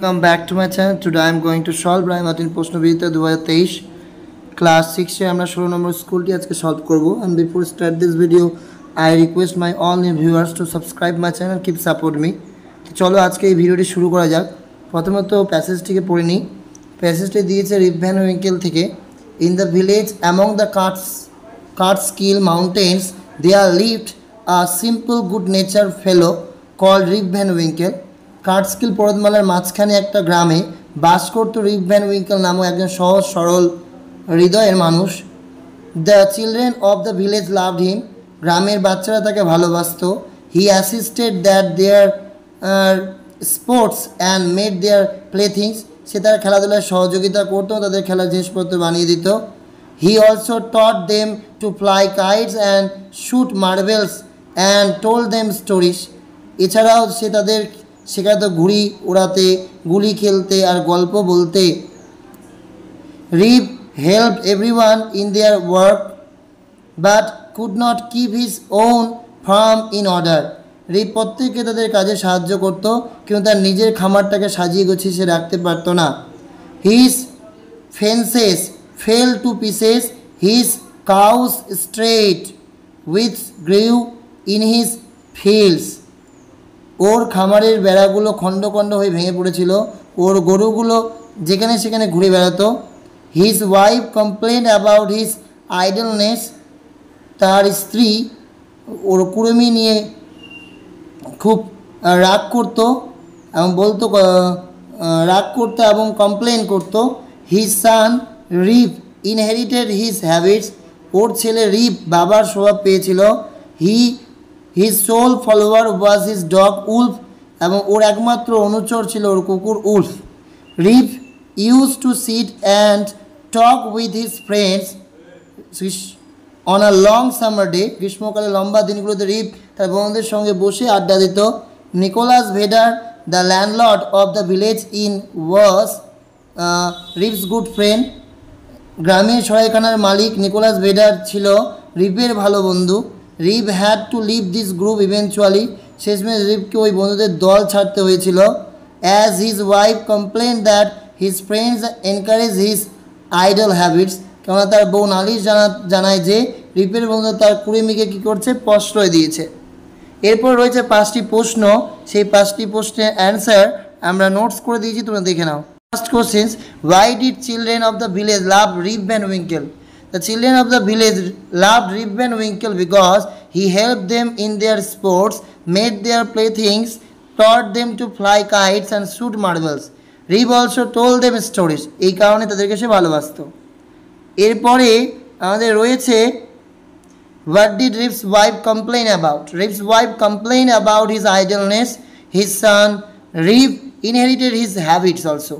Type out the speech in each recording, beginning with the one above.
Welcome back to my channel. Today I am going to solve প্রশ্নবিদ্যা দু হাজার তেইশ class সিক্সে আমরা ষোলো নম্বর স্কুলটি আজকে সলভ করব। And before start this video I request my all new viewers to subscribe my channel keep support me চলো আজকে এই ভিডিওটি শুরু করা যাক। প্রথমত প্যাসেজটিকে পড়ে নিই। প্যাসেজটি দিয়েছে রিপ ভ্যান উইঙ্কেল থেকে। In the village among the Kaats Kaatskill mountains they are lived a simple good nature fellow call Rip Van Winkle Kaatskill পর্বতমালার মাঝখানে একটা গ্রামে বাস করত রিপ ভ্যান উইঙ্কেল নামক একজন সহজ, সরল, হৃদয়ের মানুষ the children of the village loved him গ্রামের বাচ্চারা তাকে ভালোবাসত। He assisted that their sports and made their playthings সে তার খেলাধুলায় সহযোগিতা করতো তাদের খেলার জিনিসপত্র বানিয়ে দিত। He also taught them to fly kites and shoot marbles and told them stories এছাড়াও সে তাদের শেখাতো ঘুড়ি উড়াতে, গুলি খেলতে আর গল্প বলতে। Rip help everyone in their work, but could not keep his own farm in order. Rip প্রত্যেককে তাদের কাজে সাহায্য করত, কিন্তু তার নিজের খামারটাকে সাজিয়ে গুছিয়ে সে রাখতে পারতো না। His fences fell to pieces, his cows strayed with grew in his fields. ওর খামারের বেড়াগুলো খণ্ড খণ্ড হয়ে ভেঙে পড়েছিল। ওর গরুগুলো যেখানে সেখানে ঘুরে বেড়াতো। His wife complain about his idleness তার স্ত্রী ওর কুড়েমি নিয়ে খুব রাগ করতো এবং বলতো রাগ করতো এবং কমপ্লেন করতো। His son Rip inherited his habits ওর ছেলে রিপ বাবার স্বভাব পেয়েছিল। He his sole follower was his dog Wolf এবং ওর একমাত্র অনুচর ছিল ওর কুকুর Wolf. Rip used to sit and talk with his friends on a long summer day গ্রীষ্মকালে লম্বা দিনগুলোতে রিপ তার বন্ধুদের সঙ্গে বসে আড্ডা দিত। Nicholas Vedder, the landlord of the village inn was Rip's good friend. গ্রামের সহায়খানার মালিক নিকোলাস ভেডার ছিল রিপের ভালো বন্ধু। Rip had to leave this group eventually শেষমেশ রিপকে ওই বন্ধুদের দল ছাড়তে হয়েছিল। As his wife complain that his friends encourage his idle habits কেননা তার বউ নালিশ জানা, জানায় যে রিপের বন্ধু তার কুড়িমিকে কী করছে? প্রশ্রয় দিয়েছে। এরপর রয়েছে পাঁচটি প্রশ্ন। সেই পাঁচটি প্রশ্নের অ্যান্সার আমরা নোটস করে দিয়েছি, তোমরা দেখে নাও। First questions why did children of the village love Rip Van Winkle The children of the village loved Rip Van Winkle because he helped them in their sports, made their playthings, taught them to fly kites and shoot marbles. Rip also told them stories. এই কারণে তাদেরকে সে ভালোবাসত এরপরে আমাদের রয়েছে what did Rip's wife complain about Rip's wife complain about his idleness his son Rip inherited his habits also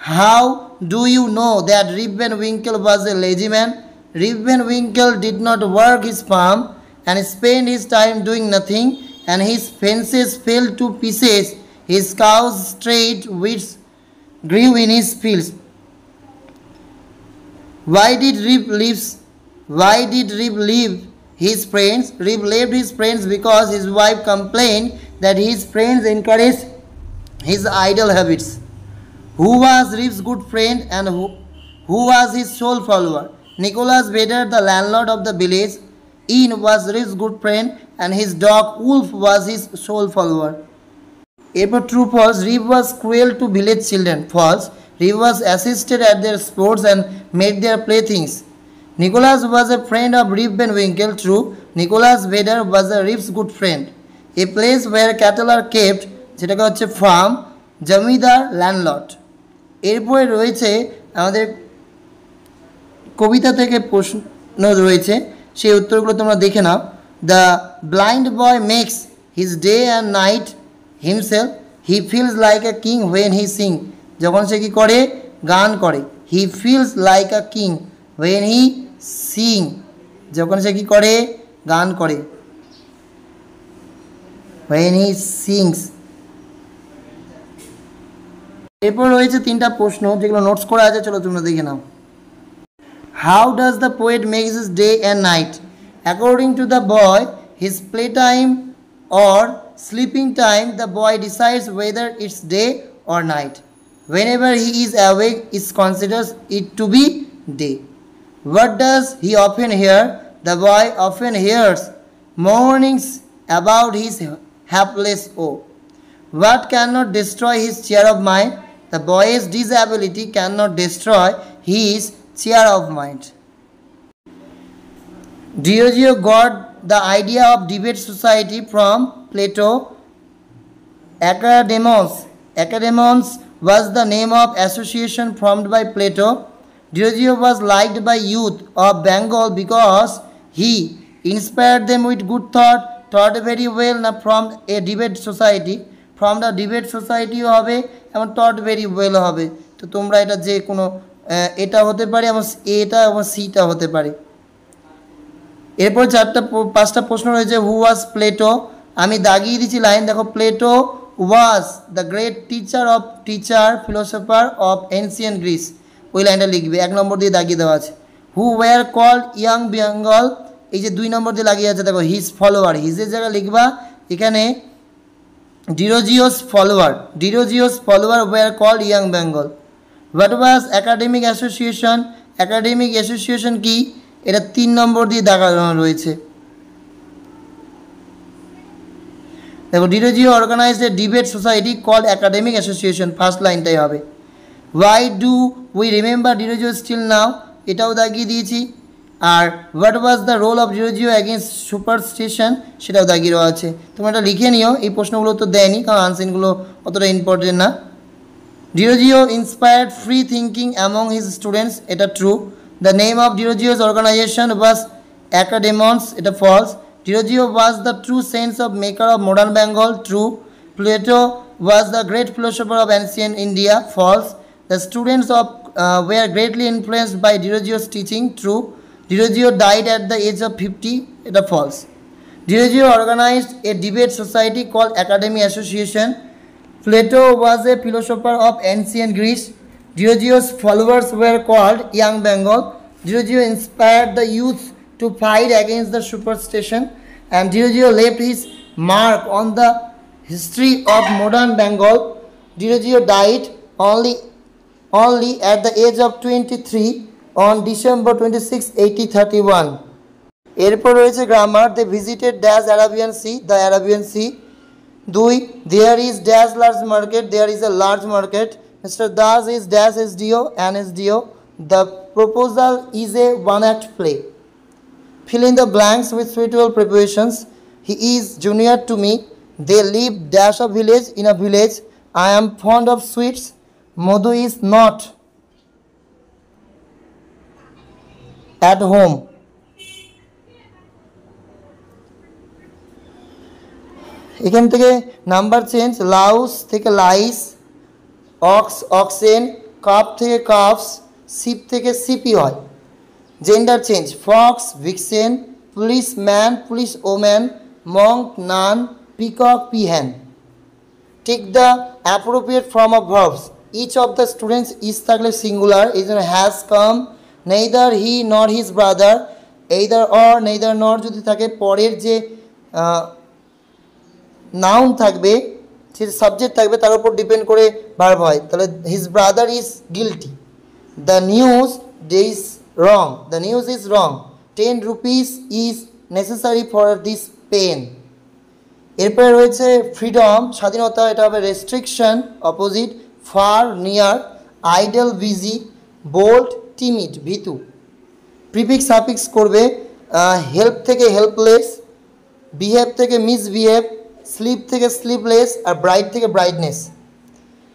How do you know that Rip Van Winkle was a lazy man? Rip Van Winkle did not work his farm and spent his time doing nothing, and his fences fell to pieces. His cows strayed weeds grew in his fields. Why did Rip leave? Why did Rip leave his friends? Rip left his friends because his wife complained that his friends encouraged his idle habits. Who was Rip's good friend and who, who was his sole follower? Nicholas Vedder, the landlord of the village inn, was Rip's good friend and his dog Wolf was his sole follower. এরপর true false Rip was cruel to village children false Rip was assisted at their sports and made their playthings Nicholas was a friend of Rip and Winkle true Nicholas Vedder was a Rip's good friend a place where cattle are kept যেটাকে হচ্ছে farm জমিদার ল্যান্ডলট এরপরে রয়েছে আমাদের কবিতা থেকে প্রশ্ন রয়েছে, সেই উত্তরগুলো তোমরা দেখে নাও। The blind boy makes his day and night himself he feels like a king when he sing যখন সে কী করে? গান করে। He feels like a king when he sing যখন সে কী করে? গান করে। হোয়েন হি সিংস এরপর রয়েছে তিনটা প্রশ্ন যেগুলো নোটস করা আছে চলো তোমরা দেখে নাও how does the poet makes his day and night according to the boy his play time or sleeping time the boy decides whether it's day or night. Whenever he is awake, is considers it to be day. What does he often hear? The boy often hears mournings about his hapless woe. What cannot destroy his cheer of mind? The boy's disability cannot destroy his cheer of mind. Diogeo got the idea of debate society from Plato. Academos. Academos was the name of association formed by Plato. Diogeo was liked by youth of Bengal because he inspired them with good thought, taught very well from a debate society. From the debate সোসাইটিও হবে, এবং টট very well হবে। তো তোমরা এটা যে কোনো এটা হতে পারে এবং এটা এবং সিটা হতে পারে। এরপর চারটা পাঁচটা প্রশ্ন রয়েছে হু ওয়াজ প্লেটো আমি দাগিয়ে দিচ্ছি লাইন, দেখো Plato was the great teacher of teacher philosopher of ancient Greece ওই লাইনটা লিখবে, এক নম্বর দিয়ে দাগিয়ে দেওয়া আছে। Who were called Young Bengal এই যে দুই নম্বর দিয়ে লাগিয়ে আছে, দেখো হিজ ফলোয়ার হিজের জায়গায় লিখবা, এখানে Derozio's follower Derozio's follower were called Young Bengal what was Academic Association Academic Association কি? এটা তিন নম্বর দিয়ে দেখানো রয়েছে। দেখো Derozio organise a debate society called Academic Association first লাইনটাই হবে। Why do we remember Derozio still now এটাও দাগিয়ে দিয়েছি। আর what was the role of Derozio against superstition সেটাও দাগিয়ে দেওয়া আছে। তোমরা এটা লিখে নিও, এই প্রশ্নগুলো তো দেয়নি, কারণ আনসাইনগুলো অতটা ইম্পর্টেন্ট না। Derozio inspired free thinking among his students এটা true the name of Derozio's organization was Academons এটা false Derozio was the true sense of maker of modern Bengal true Plato was the great philosopher of ancient India false the students of were greatly influenced by Derozio's teaching true Dirogio died at the age of 50. It is false. Dirogio organized a debate society called Academy Association. Plato was a philosopher of ancient Greece. Dirogio's followers were called Young Bengal. Dirogio inspired the youth to fight against the superstition and Dirogio left his mark on the history of modern Bengal. Dirogio died only, only at the age of 23 on December twenty six eighty thirty one এরপর রয়েছে grammar they visited dash Arabian Sea the Arabian Sea দুই there is dash large market there is a large market mister Das is dash S D O an S D O the proposal is a one act play fill in the blanks with suitable prepositions. He is junior to me. They live dash a village in a village. I am fond of sweets. Modu is not. At home. এখান থেকে number change, louse থেকে lice, ox, oxen, cup থেকে cups, sheep থেকে CP হয়। Gender change, fox, vixen, police man, police woman, monk, nun, peacock peahen take the appropriate form of verbs each of the students is থাকলে singular এই জন্য has come neither he nor his brother, either or, neither nor যদি থাকে, পরের যে noun থাকবে, সে subject থাকবে, তার উপর ডিপেন্ড করে ভার্ব হয়। তাহলে his brother is guilty the news is wrong the news is wrong ten rupees is necessary for this pen এরপরে রয়েছে ফ্রিডম স্বাধীনতা, এটা হবে restriction opposite far near idle busy bold timid ভিতু prefix suffix করবে help থেকে helpless behave থেকে misbehave sleep থেকে sleepless আর ব্রাইট থেকে ব্রাইটনেস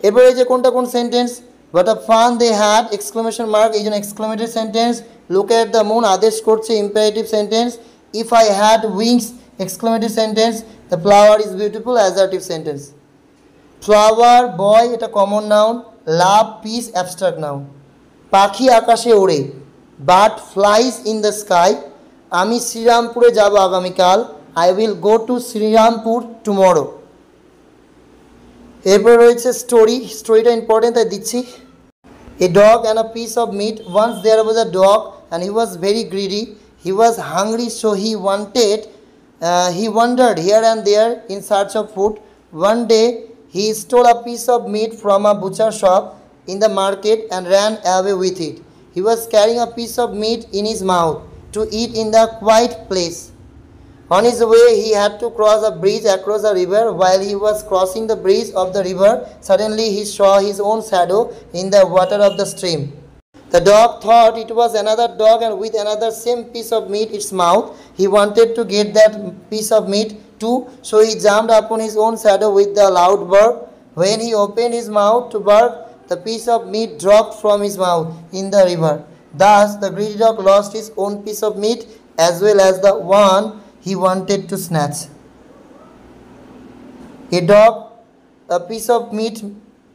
এরপরে যে কোনটা কোন sentence what a fun they had exclamation mark এই জন্য exclamated sentence look at the moon আদেশ করছে imperative sentence if I had wings exclamative sentence the flower is beautiful assertive sentence flower boy এটা common noun love peace abstract noun পাখি আকাশে ওড়ে। Bird flies in the sky. আমি শ্রীরামপুরে যাব আগামীকাল। I will go to Serampore tomorrow. এরপর রয়েছে স্টোরি। স্টোরিটা ইম্পর্টেন্ট, তাই দিচ্ছি। A dog and a piece of meat. Once there was a dog and he was very greedy. He was hungry, so he wanted he wandered here and there in search of food. One day He stole a piece of meat from a butcher shop in the market and ran away with it. He was carrying a piece of meat in his mouth to eat in the quiet place. On his way, he had to cross a bridge across a river. While he was crossing the bridge of the river, suddenly he saw his own shadow in the water of the stream. The dog thought it was another dog, and with another same piece of meat in its mouth, he wanted to get that piece of meat too. So he jumped upon his own shadow with the loud bark. When he opened his mouth to bark, the piece of meat dropped from his mouth in the river. Thus, the greedy dog lost his own piece of meat as well as the one he wanted to snatch. A dog, a piece of meat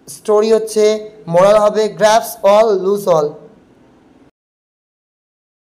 story হচ্ছে moral হবে grasp all loose all